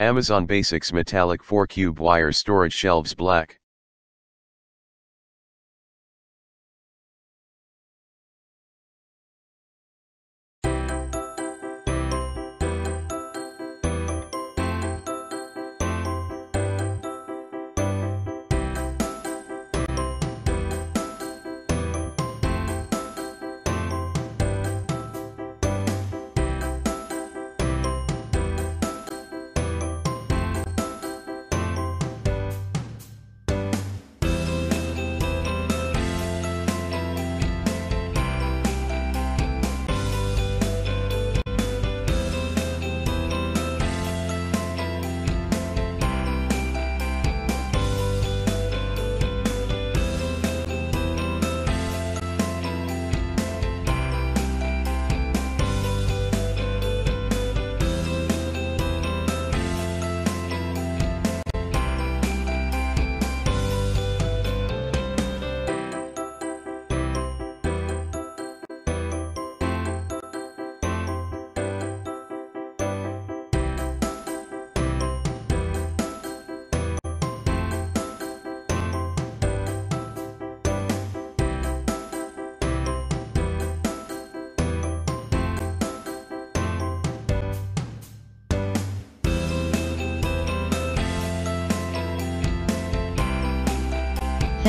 Amazon Basics Metallic 4 Cube Wire Storage Shelves Black.